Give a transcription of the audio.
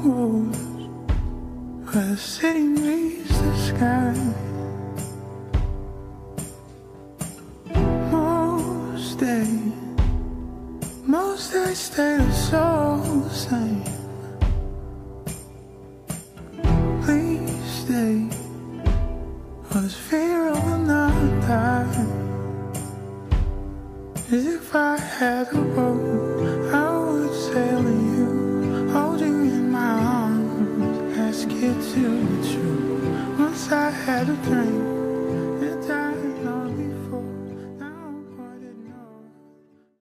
Where the city meets the sky. Most days Most days stay the same. Please stay Or this fear I will not die. As if I had a hope you to be true. Once I had a dream.